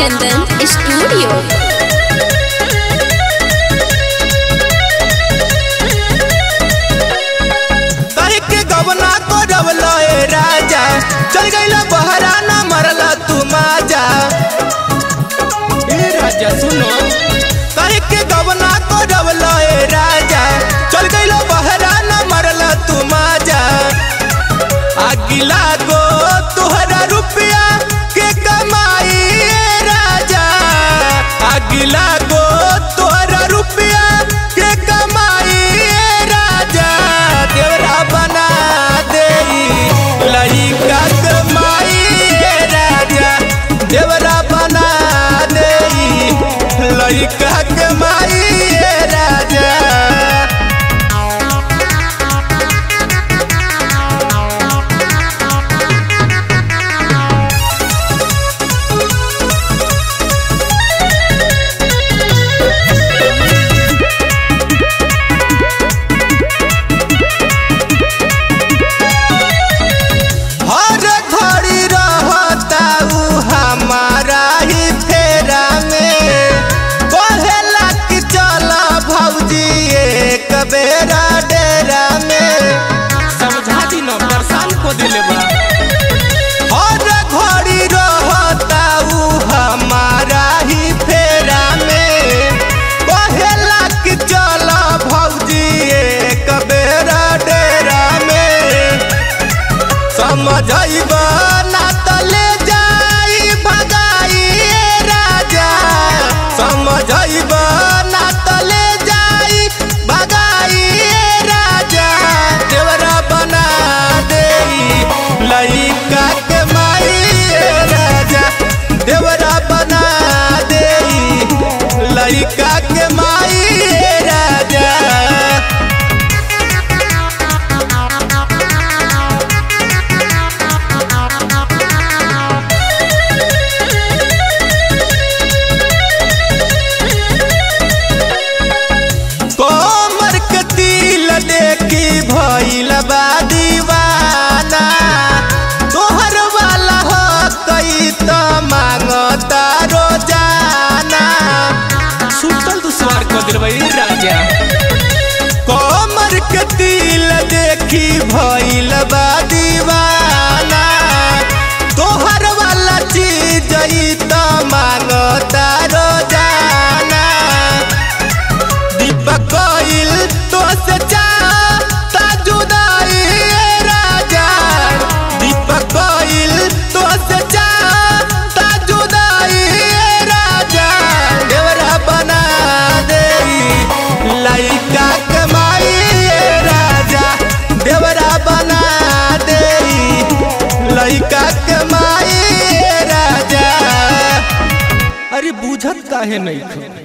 चंदन studio. गवना तो रवलो राजा। चल गई समझब ना तो तले जाई भगाई राजा। समझबा ना तो जाई भगाई राजा। देवरा बना दे लइका के माई राजा। देवरा बना दे लैका देखी भइल बुझत काहे नहीं